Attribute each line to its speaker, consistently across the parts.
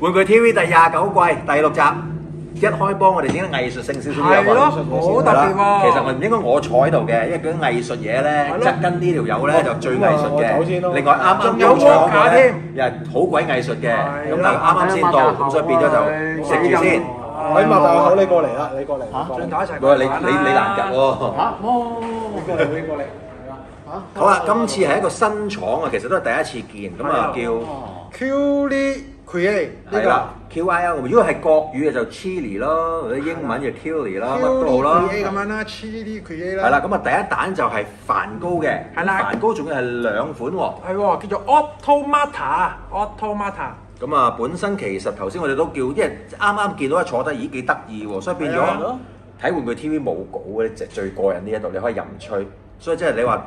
Speaker 1: 玩具 TV 第廿九季第六集，一開波我哋整啲藝術性少少嘅
Speaker 2: 係咯好特別喎
Speaker 1: 其實我唔應該我坐喺度嘅，因為嗰啲藝術嘢咧，
Speaker 2: 係咯
Speaker 1: 側跟呢條友咧就最藝術嘅。另外啱啱
Speaker 2: 仲有
Speaker 1: 要搶
Speaker 2: Walker
Speaker 1: 嗰個咧
Speaker 2: 添，
Speaker 1: 又係好鬼藝術嘅。咁但係啱啱先到，咁所以變咗就食住先。
Speaker 3: 喂，擘大個口，你過嚟啦，你過嚟，
Speaker 4: 嚇
Speaker 3: 你過嚟
Speaker 2: 轉頭一齊
Speaker 1: 佢話你
Speaker 2: 玩啦
Speaker 1: 你你難夾喎。
Speaker 4: 嚇，冇，
Speaker 3: 你過嚟，
Speaker 1: 好啦，今次係一個新廠啊，其實都係第一次見，咁啊叫。
Speaker 4: 哦
Speaker 2: Qly Create 呢
Speaker 1: 係啦，Q I L，如果係國語嘅就 Chili 咯，或者英文就 Chili
Speaker 2: 個
Speaker 1: 啦，乜都好啦。
Speaker 2: Create 咁樣啦，Qly Create 啦。
Speaker 1: 係啦，咁啊第一蛋就係梵高嘅，
Speaker 2: 係啦
Speaker 1: 梵高仲要係兩款喎。
Speaker 2: 係喎，叫做 Automata，Automata。
Speaker 1: 咁啊，本身其實頭先我哋都叫，因為啱啱見到一坐低，咦幾得意喎，所以變咗睇玩具 TV 冇稿嘅，就最過癮呢一度，你可以任吹。所以即係你話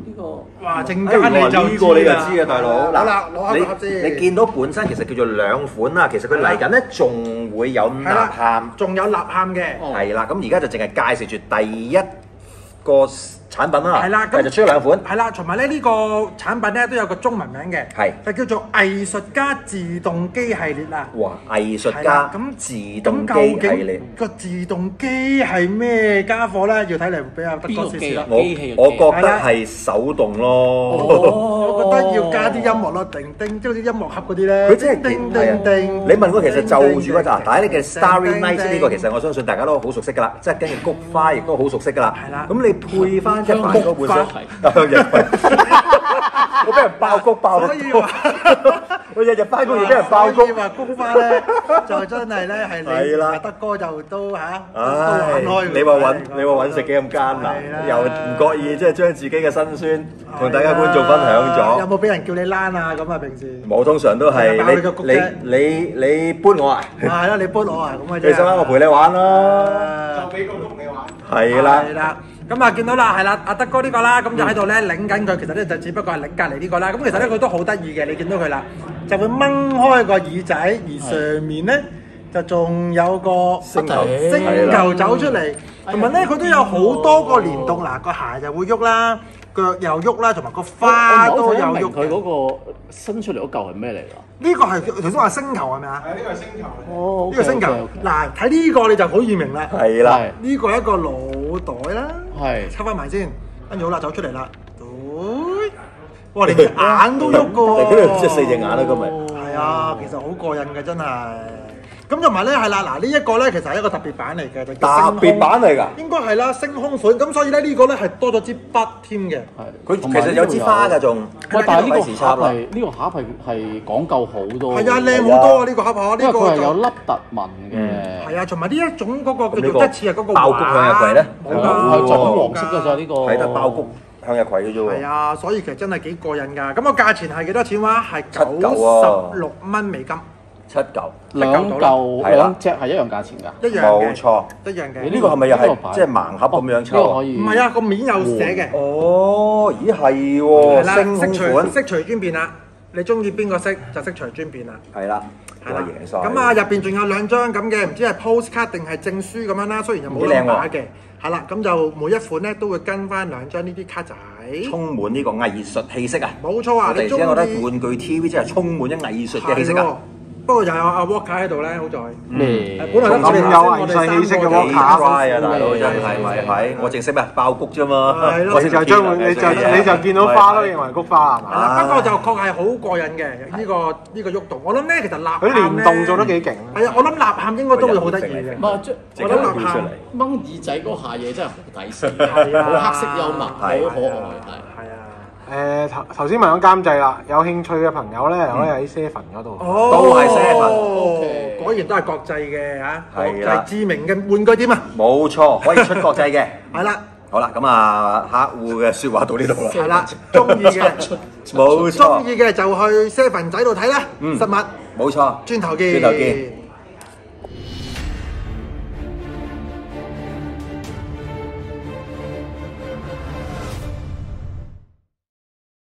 Speaker 1: 呢
Speaker 4: 個
Speaker 2: 哇！陣
Speaker 1: 哎
Speaker 2: 間你就
Speaker 1: 呢個你就知啊，大佬。
Speaker 2: 好啦，攞下個盒
Speaker 1: 你
Speaker 2: 先。
Speaker 1: 你見到本身其實叫做兩款啦，其實佢嚟緊咧仲會有吶喊，
Speaker 2: 仲有吶喊嘅。
Speaker 4: 哦
Speaker 1: 係啦。咁而家就淨係介紹住第一個產品啦，
Speaker 2: 係啦咁
Speaker 1: 就出咗兩款。
Speaker 2: 係啦，同埋咧呢個產品咧都有個中文名嘅，
Speaker 1: 係
Speaker 2: 就叫做藝術家自動機系列啦。
Speaker 1: 哇！藝術家
Speaker 2: 咁
Speaker 1: 自動
Speaker 2: 咁
Speaker 1: 機系列
Speaker 2: 竟。個自動機係咩家伙咧？要睇嚟比較得多少少啦。
Speaker 1: 我我覺得係手動咯。
Speaker 2: 我覺得要加啲音樂咯，叮叮，即係啲音樂盒嗰啲咧。
Speaker 1: 佢真係
Speaker 2: 叮叮叮。
Speaker 1: 你問我其實就住嗰扎，但係你嘅 Starry Night 呢個其實我相信大家都好熟悉㗎啦，即係跟住菊花亦都好熟悉㗎啦。
Speaker 2: 係啦
Speaker 1: 咁你配翻日日 我俾人爆谷爆到
Speaker 2: 所以話
Speaker 1: 我日日翻工要俾人爆谷。
Speaker 2: 話菊花咧，就真係咧係你
Speaker 1: 係啦
Speaker 2: 阿德哥就都嚇都開。
Speaker 1: 你話揾你話揾食幾咁艱難，又唔覺意即係將自己嘅辛酸同大家觀眾分享咗。
Speaker 2: 有冇俾人叫你躝啊？咁啊，平時
Speaker 1: 冇，通常都係
Speaker 2: 你
Speaker 1: 你你你你搬我啊！
Speaker 2: 啊係啦，你搬我啊咁啊啫。
Speaker 1: 你想唔想我陪你玩咯？
Speaker 2: 啊
Speaker 3: 就俾個碌你玩。
Speaker 1: 係啦。
Speaker 2: 咁啊見到啦，係啦，阿德哥呢個啦，咁就喺度咧擰緊佢，其實咧就只不過係擰隔離呢個啦。咁其實咧佢都好得意嘅，你見到佢啦，就會掹開個耳仔，而上面咧就仲有個
Speaker 1: 星球
Speaker 2: 星球走出嚟，同埋咧佢都有好多個連動，嗱個鞋就會喐啦，腳又喐啦，同埋個花都有喐
Speaker 4: 佢
Speaker 2: 嘅。
Speaker 4: 嗰個伸出嚟嗰嚿係咩嚟㗎？
Speaker 2: 呢個係頭先話星球係咪啊？
Speaker 3: 係呢個係星球。
Speaker 4: 哦
Speaker 2: 呢個星球，嗱睇呢個你就好易明啦。
Speaker 1: 係啦。
Speaker 4: 係
Speaker 2: 呢個係一個腦袋啦。
Speaker 4: 係
Speaker 2: 抽翻埋先，跟住好啦，走出嚟啦。對，哇，連隻眼都喐噶喎。
Speaker 1: 佢哋即係四隻眼啦今日
Speaker 2: 係啊，其實好過癮嘅真係。咁同埋咧係啦，嗱呢一個咧其實係一個特別版嚟嘅，
Speaker 1: 特別版嚟㗎。
Speaker 2: 應該係啦，星空款。咁所以咧呢個咧係多咗支筆添嘅。
Speaker 4: 係
Speaker 1: 佢其實有支花㗎，仲。
Speaker 4: 喂，但係呢個盒係呢個盒係係講究好多。
Speaker 2: 係啊，靚好多啊！呢個盒盒，
Speaker 4: 因為
Speaker 2: 呢個
Speaker 4: 佢係有凹凸紋嘅。
Speaker 2: 係啊，同埋呢一種嗰個叫做一似係嗰個
Speaker 1: 爆谷向日葵咧
Speaker 2: 冇
Speaker 4: 係
Speaker 2: 㗎，
Speaker 4: 就咁黃色㗎咋呢個。
Speaker 1: 睇得爆谷向日葵嘅啫喎。
Speaker 2: 係啊，所以其實真係幾過癮㗎。咁個價錢係幾多錢話？係九十六蚊美金，
Speaker 1: 七嚿。
Speaker 4: 兩嚿
Speaker 1: 係啦
Speaker 4: 兩隻係一樣價錢㗎。
Speaker 2: 一樣嘅
Speaker 1: 冇錯。
Speaker 2: 一樣嘅。
Speaker 1: 呢個係咪又係即係盲盒咁樣抽
Speaker 4: 可？以。
Speaker 2: 唔係啊，個面有寫嘅，
Speaker 1: 哦，咦係
Speaker 2: 係
Speaker 1: 喎，
Speaker 2: 啦，
Speaker 1: 星空款
Speaker 2: 色隨專變啦。你中意邊個色就色隨專變啦。
Speaker 1: 係啦，
Speaker 2: 係啦
Speaker 1: 哇贏晒。
Speaker 2: 咁啊，入邊仲有兩張咁嘅，唔知係 postcard 定係證書咁樣啦。雖然又冇
Speaker 1: 幾靚
Speaker 2: 嘅，係啦，咁就每一款咧都會跟翻兩張呢啲卡仔。
Speaker 1: 充滿呢個藝術氣息啊！
Speaker 2: 冇錯啊！你中
Speaker 1: 之間覺得玩具 TV 真係充滿咗藝術嘅氣息啊！
Speaker 2: 不過又有阿 Walker 喺度咧，好在。
Speaker 4: 嗯？
Speaker 2: 本來諗住
Speaker 3: 咁有藝術氣息嘅
Speaker 2: 我哋三個
Speaker 1: 幾
Speaker 3: Walker
Speaker 1: 乖啊，大佬真係咪係？我淨識咩爆谷啫嘛，
Speaker 2: 係咯
Speaker 3: 你就將會，你就你就見到花都認為菊花係嘛？
Speaker 2: 係啦，不過就確係好過癮嘅呢個呢個喐動。我諗咧，其實吶喊
Speaker 3: 佢連動做得幾勁。
Speaker 2: 係啊，我諗吶喊應該都會好得意嘅
Speaker 4: 唔。係，
Speaker 2: 我諗吶喊。
Speaker 4: 掹耳仔嗰下嘢真係好抵死，
Speaker 2: 係啊
Speaker 4: 好黑色幽默，好可愛係。
Speaker 3: 誒頭頭先問咗監製啦，有興趣嘅朋友咧，可以喺 Seven 嗰度。
Speaker 2: 哦，
Speaker 1: 都係 Seven
Speaker 2: 果然都係國際嘅嚇，國際知名嘅玩具店啊，
Speaker 1: 冇錯，可以出國際嘅。
Speaker 2: 係啦，
Speaker 1: 好啦，咁啊，客戶嘅説話到呢度啦。
Speaker 2: 係啦，中意嘅，
Speaker 1: 冇錯
Speaker 2: 中，意嘅就去 Seven 仔度睇啦，
Speaker 1: 嗯
Speaker 2: 實物，
Speaker 1: 冇錯。
Speaker 2: 轉頭見，
Speaker 1: 轉頭見。